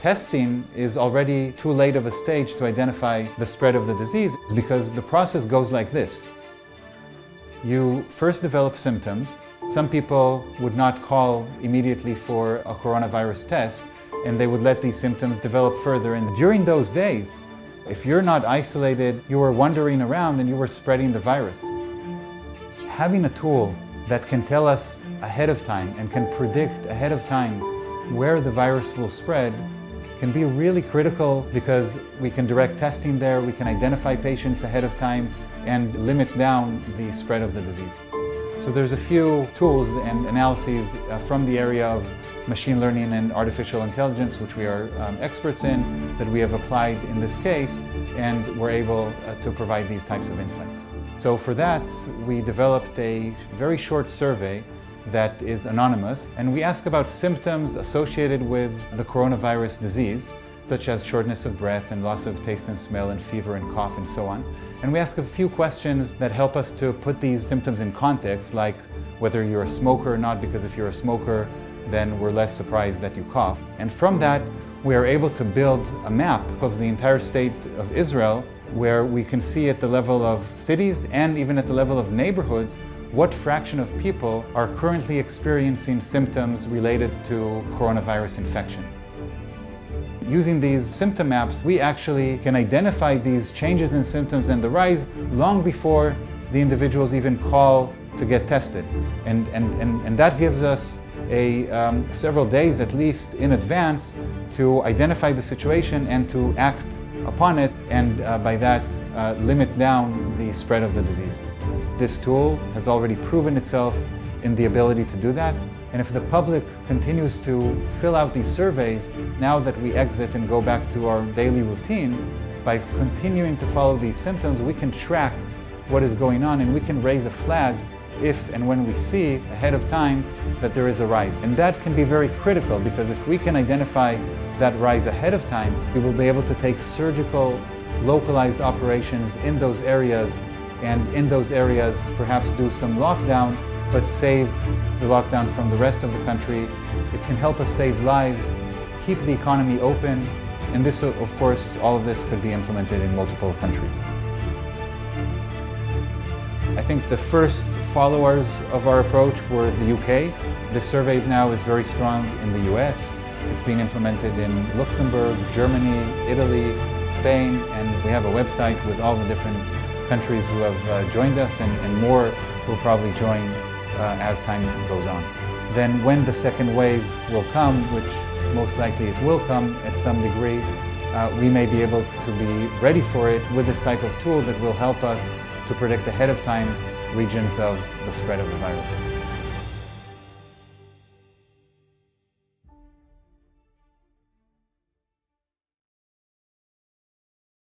testing is already too late of a stage to identify the spread of the disease because the process goes like this. You first develop symptoms. Some people would not call immediately for a coronavirus test and they would let these symptoms develop further. And during those days, if you're not isolated, you were wandering around and you were spreading the virus. Having a tool that can tell us ahead of time and can predict ahead of time where the virus will spread can be really critical because we can direct testing there, we can identify patients ahead of time and limit down the spread of the disease. So there's a few tools and analyses uh, from the area of machine learning and artificial intelligence, which we are um, experts in, that we have applied in this case, and we're able uh, to provide these types of insights. So for that, we developed a very short survey that is anonymous, and we ask about symptoms associated with the coronavirus disease, such as shortness of breath and loss of taste and smell and fever and cough and so on. And we ask a few questions that help us to put these symptoms in context, like whether you're a smoker or not, because if you're a smoker, then we're less surprised that you cough. And from that, we are able to build a map of the entire state of Israel where we can see at the level of cities and even at the level of neighborhoods what fraction of people are currently experiencing symptoms related to coronavirus infection. Using these symptom maps, we actually can identify these changes in symptoms and the rise long before the individuals even call to get tested. And, and, and, and that gives us a, um, several days at least in advance to identify the situation and to act upon it and uh, by that uh, limit down the spread of the disease. This tool has already proven itself in the ability to do that. And if the public continues to fill out these surveys, now that we exit and go back to our daily routine, by continuing to follow these symptoms, we can track what is going on and we can raise a flag if and when we see ahead of time that there is a rise. And that can be very critical because if we can identify that rise ahead of time, we will be able to take surgical, localized operations in those areas and in those areas perhaps do some lockdown but save the lockdown from the rest of the country. It can help us save lives, keep the economy open, and this, of course, all of this could be implemented in multiple countries. I think the first followers of our approach were the UK. The survey now is very strong in the US. It's being implemented in Luxembourg, Germany, Italy, Spain, and we have a website with all the different countries who have uh, joined us and, and, more will probably join uh, as time goes on. Then when the second wave will come, which most likely it will come at some degree, uh, we may be able to be ready for it with this type of tool that will help us to predict ahead of time regions of the spread of the virus.